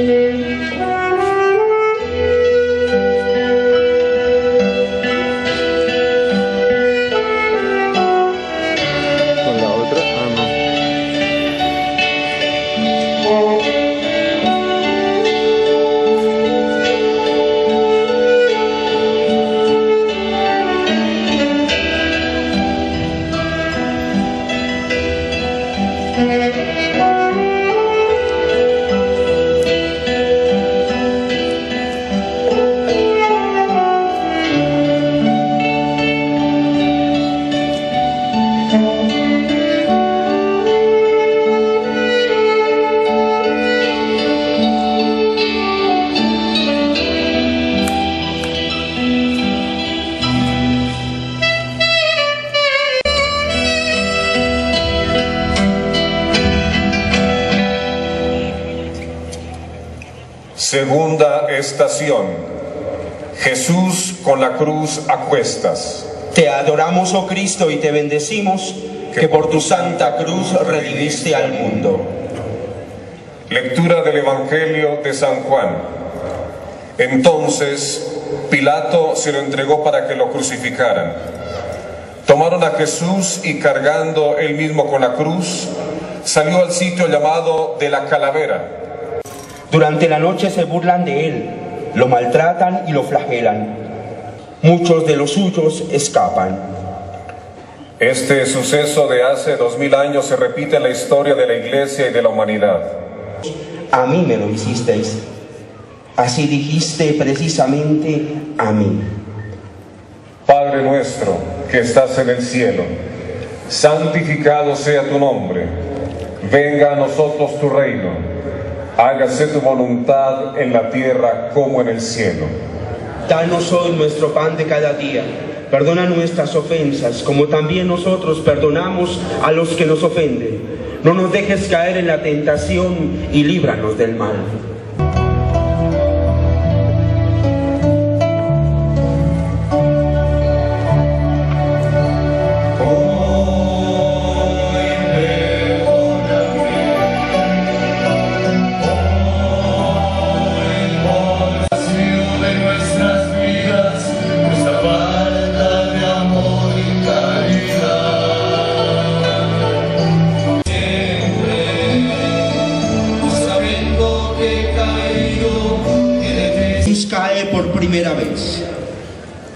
Con Segunda estación. Jesús con la cruz a cuestas. Te adoramos, oh Cristo, y te bendecimos, que por tu santa cruz redimiste al mundo. Lectura del Evangelio de San Juan. Entonces Pilato se lo entregó para que lo crucificaran. Tomaron a Jesús y cargando él mismo con la cruz, salió al sitio llamado de la calavera. Durante la noche se burlan de él, lo maltratan y lo flagelan. Muchos de los suyos escapan. Este suceso de hace dos mil años se repite en la historia de la iglesia y de la humanidad. A mí me lo hicisteis. Así dijiste precisamente a mí. Padre nuestro que estás en el cielo, santificado sea tu nombre. Venga a nosotros tu reino. Hágase tu voluntad en la tierra como en el cielo. Danos hoy nuestro pan de cada día. Perdona nuestras ofensas, como también nosotros perdonamos a los que nos ofenden. No nos dejes caer en la tentación y líbranos del mal. Primera vez,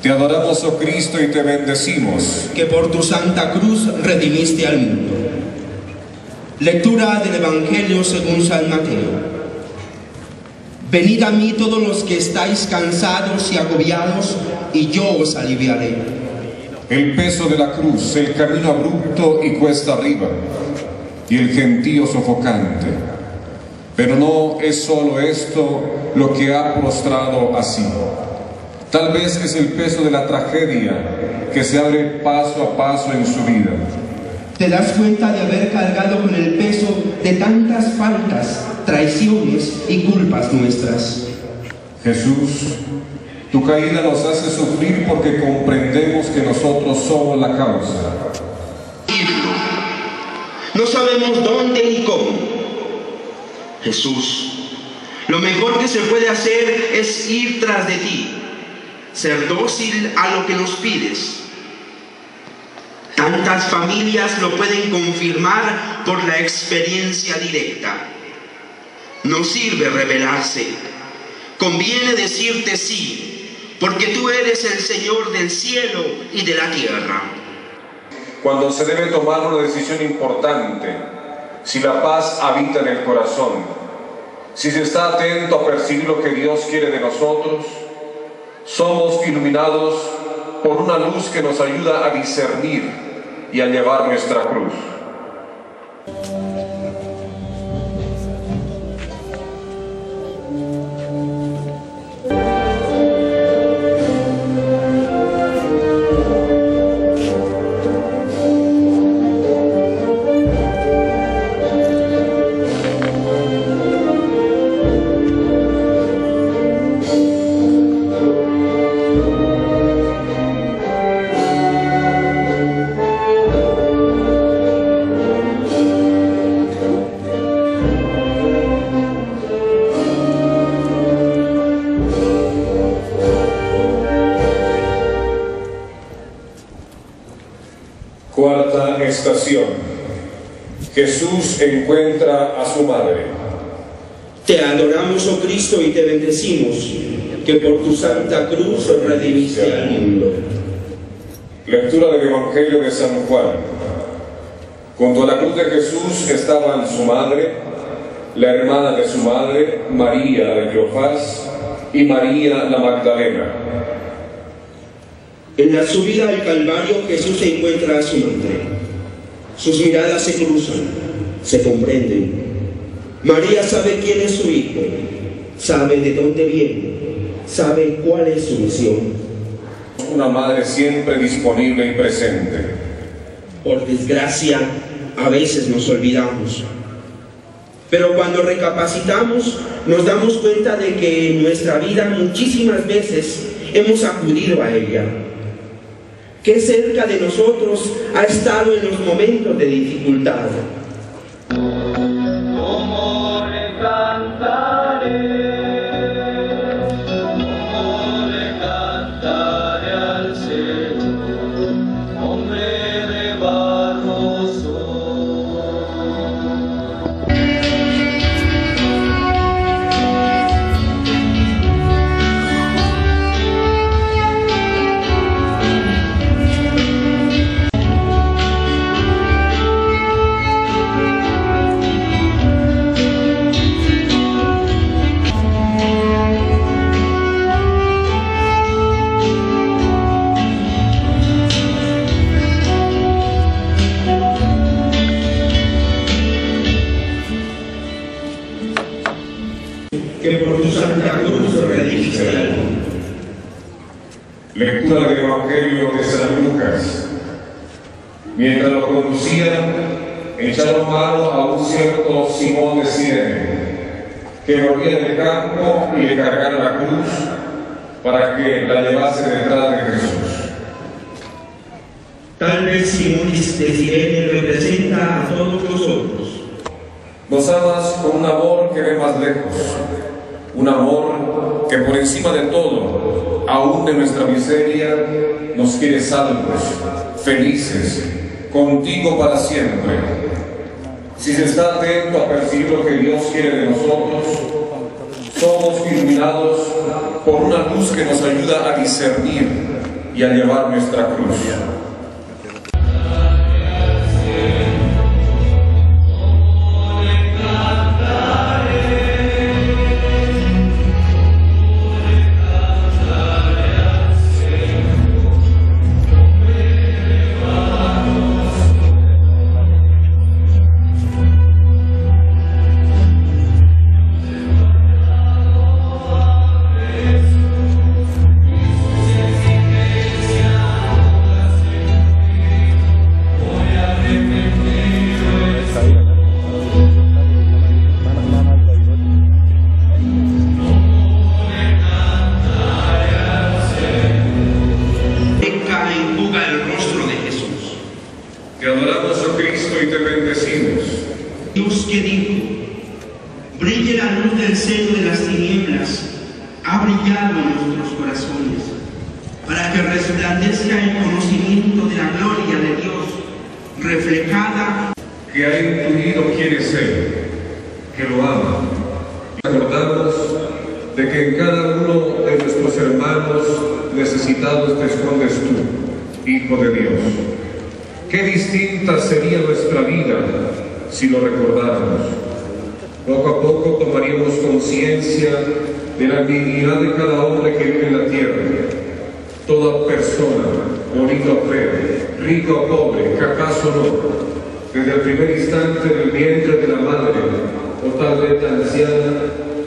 Te adoramos, oh Cristo, y te bendecimos. que por tu santa cruz redimiste al mundo. Lectura del Evangelio según San Mateo. Venid a mí todos los que estáis cansados y agobiados, y yo os aliviaré. El peso de la cruz, el camino abrupto y cuesta arriba, y el gentío sofocante. Pero no es solo esto lo que ha prostrado así. Tal vez es el peso de la tragedia que se abre paso a paso en su vida. Te das cuenta de haber cargado con el peso de tantas faltas, traiciones y culpas nuestras. Jesús, tu caída nos hace sufrir porque comprendemos que nosotros somos la causa. No sabemos dónde ni cómo. Jesús, lo mejor que se puede hacer es ir tras de ti, ser dócil a lo que nos pides. Tantas familias lo pueden confirmar por la experiencia directa. No sirve rebelarse, conviene decirte sí, porque tú eres el Señor del cielo y de la tierra. Cuando se debe tomar una decisión importante, si la paz habita en el corazón, si se está atento a percibir lo que Dios quiere de nosotros, somos iluminados por una luz que nos ayuda a discernir y a llevar nuestra cruz. Cuarta estación. Jesús encuentra a su madre. Te adoramos, oh Cristo, y te bendecimos, que por tu santa cruz redimiste al mundo. Lectura del Evangelio de San Juan. Junto a la cruz de Jesús estaban su madre, la hermana de su madre, María de Cleofás, y María la Magdalena. En la subida al Calvario Jesús se encuentra a su madre. Sus miradas se cruzan, se comprenden. María sabe quién es su hijo, sabe de dónde viene, sabe cuál es su misión. Una madre siempre disponible y presente. Por desgracia, a veces nos olvidamos. Pero cuando recapacitamos, nos damos cuenta de que en nuestra vida muchísimas veces hemos acudido a ella. Que cerca de nosotros ha estado en los momentos de dificultad. Lectura del Evangelio de San Lucas. Mientras lo conducían, echaron mano a un cierto Simón de Sirene, que volvía del campo y le cargara la cruz para que la llevase detrás de Jesús. Tal vez Simón de Sirene representa a todos nosotros. Nos amas con un amor que ve más lejos, un amor que por encima de todo, aún de nuestra miseria, nos quiere salvos, felices, contigo para siempre. Si se está atento a percibir lo que Dios quiere de nosotros, somos iluminados por una luz que nos ayuda a discernir y a llevar nuestra cruz. Te bendecimos. Dios que dijo, brille la luz del seno de las tinieblas, ha brillado en nuestros corazones, para que resplandezca el conocimiento de la gloria de Dios, reflejada que ha intuido quién es Él, que lo ama. Recordamos de que en cada uno de nuestros hermanos necesitados te escondes tú, Hijo de Dios. Qué distinta sería nuestra vida si lo recordáramos. Poco a poco tomaríamos conciencia de la dignidad de cada hombre que vive en la tierra. Toda persona, bonito o feo, rico o pobre, que acaso no, desde el primer instante del vientre de la madre o tal vez anciana,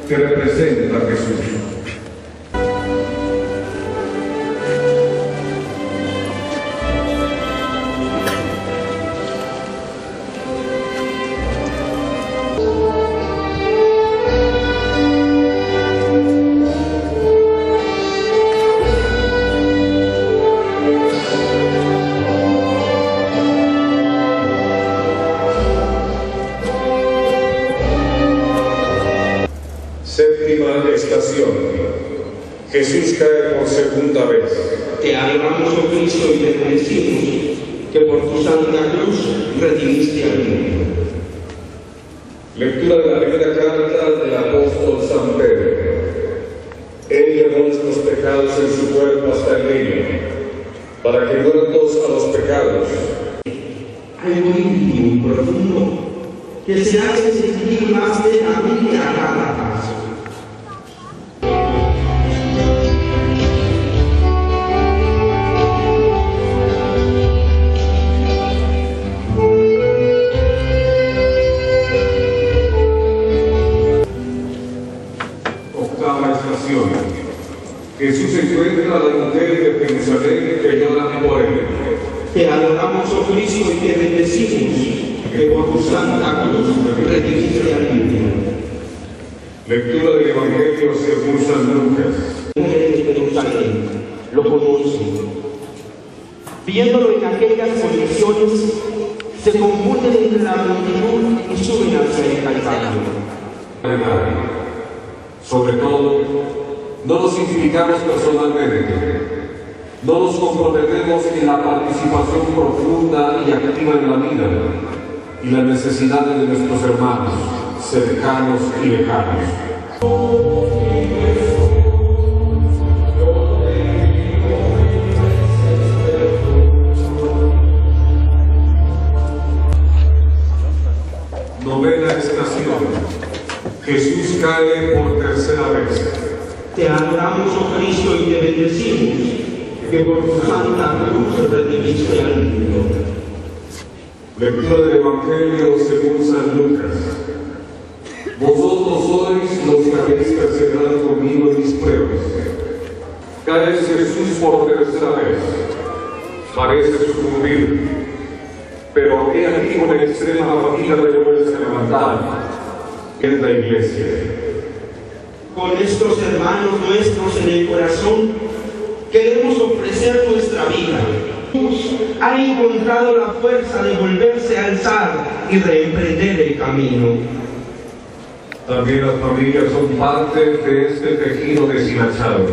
te representa Jesús. Jesús cae por segunda vez. Te adoramos, oh Cristo, y te bendecimos, que por tu santa cruz redimiste al mundo. Lectura de la primera carta del apóstol San Pedro. Él llevó nuestros pecados en su cuerpo hasta el niño, para que muertos a los pecados, Algo íntimo y profundo que se hace sentir más plenamente a cada paso. Te adoramos, oh Cristo, y te bendecimos, que por tu santa cruz redimiste al mundo. Lectura del Evangelio según San Lucas. lo conocen. Viéndolo en aquellas condiciones, se confunden entre la multitud y suben hacia el Calvario. Sobre todo, no nos identificamos personalmente, no nos comprometemos en la participación profunda y activa en la vida y las necesidades de nuestros hermanos, cercanos y lejanos. Novena estación. Jesús cae por tercera vez. Te adoramos, oh Cristo, y te bendecimos, que santa cruz redimiste al mundo. Lectura del Evangelio según San Lucas. Vosotros sois los que habéis perseverado conmigo mis pruebas. Cae Jesús por tercera vez. Parece sucumbir. Pero he aquí una extrema fatiga de volverse a levantar. Es la iglesia. Con estos hermanos nuestros en el corazón, queremos ofrecer nuestra vida. Ha encontrado la fuerza de volverse a alzar y reemprender el camino. También las familias son parte de este tejido deshilachado.